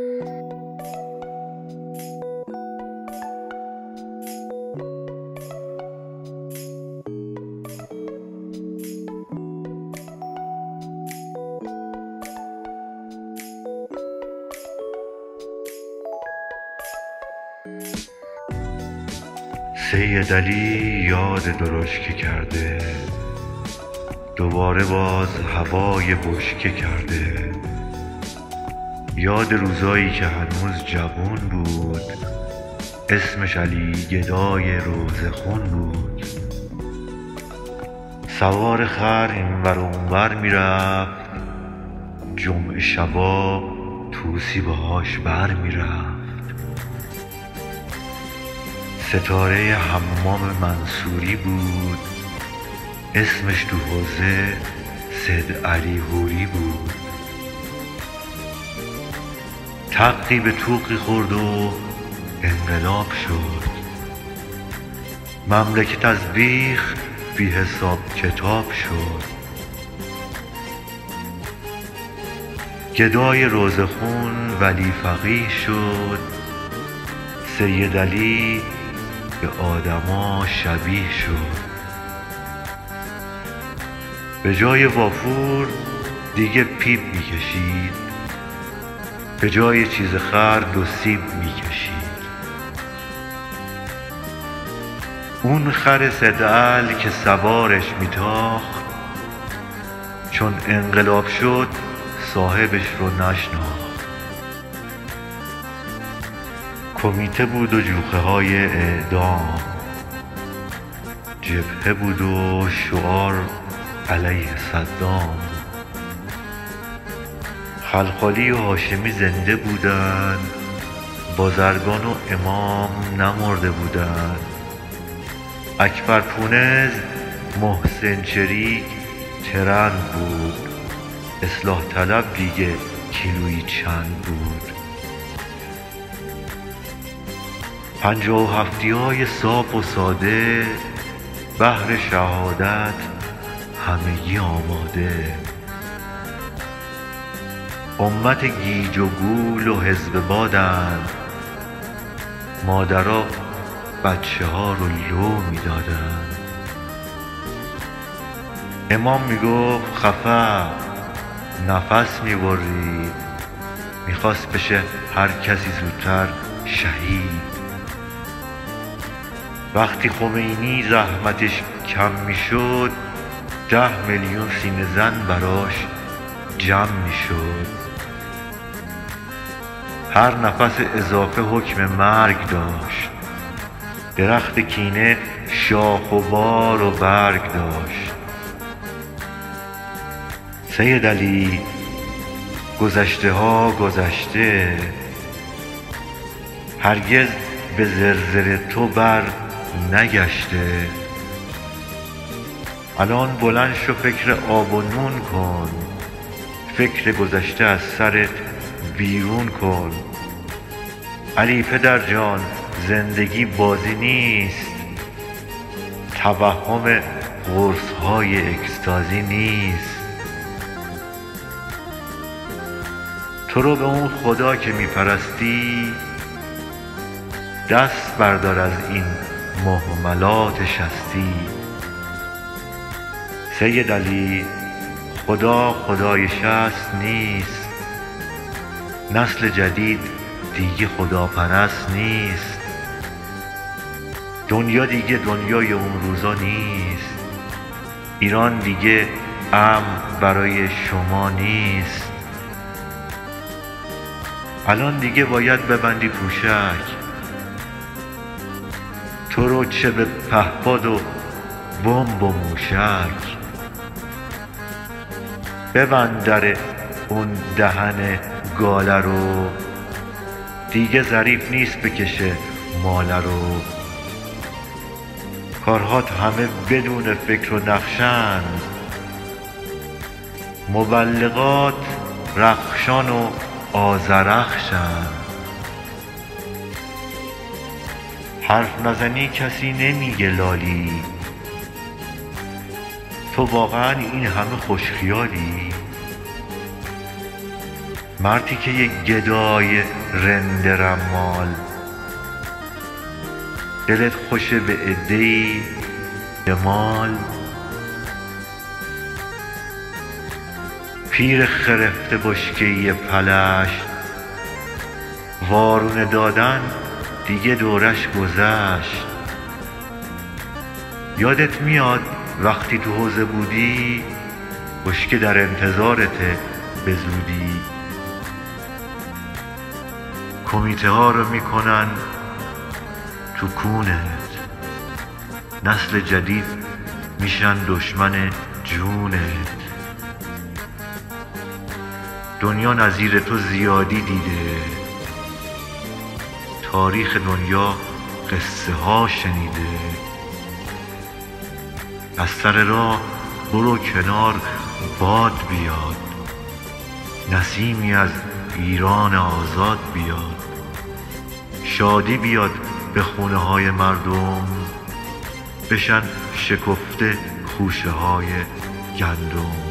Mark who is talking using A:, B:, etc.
A: سید علی یاد درشکه کرده دوباره باز هوای بشکه کرده. یاد روزایی که هنوز جوون بود. اسمش علی گدای روضه خون بود. سوار خر این ور و اون ور می رفت جمعه شبا طوسی باهاش بر می رفت ستاره حمام منصوری بود. اسمش تو حوضه سید علی هوری بود. طقی به طوقی خورد و انقلاب شد. مملکت از بیخ بی حساب کتاب شد. گدای روضه خون ولی فقیه شد. سید علی به آدما شبیه شد. به جای وافور دیگه پیپ می کشید به جای چیز خرد و سیب می کشید اون خر صدعل که سوارش می تاخت چون انقلاب شد صاحبش رو نشناخت. کمیته بود و جوخه های اعدام. جبهه بود و شعار علیه صدام. خلخالی و هاشمی زنده بودند. بازرگان و امام نمرده بودند. اکبر پونز محسن چریک ترند بود. اصلاح طلب دیگه کیلویی چند بود. پنجاه و هفتیهای صاف و ساده بهر شهادت همگی آماده. امت گیج و گول و حزب بادند. مادرا بچه ها رو لو می دادند امام می گفت خفه نفس می برید می خواست بشه هر کسی زودتر شهید. وقتی خمینی زحمتش کم می شد ده میلیون سینه زن براش جمع می شد هر نفس اضافه حکم مرگ داشت. درخت کینه شاخ و بار و برگ داشت. سید علی گذشته ها گذشته هرگز به زرزر تو بر نگشته. الان بلند شو فکر آب و نون کن. فکر گذشته از سرت بیرون کن. علی پدرجان زندگی بازی نیست. توهم قرص های اکستازی نیست. تو رو به اون خدا که می پرستی دست بردار از این مهملات شستی. سید علی خدا خدای شست نیست. نسل جدید دیگه خداپرست نیست. دنیا دیگه دنیای اون روزا نیست. ایران دیگه امن برای شما نیست. الان دیگه باید ببندی پوشک. تو رو چه به پهپاد و بمب و موشک. ببند در اون دهن گاله رو. دیگه ظریف نیست بکشه ماله رو. کارهات همه بدون فکر و نقشند مبلغات رخشان و آذرخشند حرف نزنی کسی نمیگه لالی. تو واقعا این همه خوش خیالی مردی که یک گدای رند رمال. دلت خوشه به عده ای به مال. پیر خرفته بشکه پلشت. وارونه دادن دیگه دورش گذشت. یادت میاد وقتی تو حوضه بودی بشکه در انتظارته به زودی. کمیته ها رو می‌کنن تو کونت نسل جدید میشن دشمن جونت دنیا نظیر تو زیادی دیده. تاریخ دنیا قصه ها شنیده. از سر راه برو کنار باد بیاد. نسیمی از ایران آزاد بیاد. شادی بیاد به خونه های مردم بشن شکفته خوشه های گندم.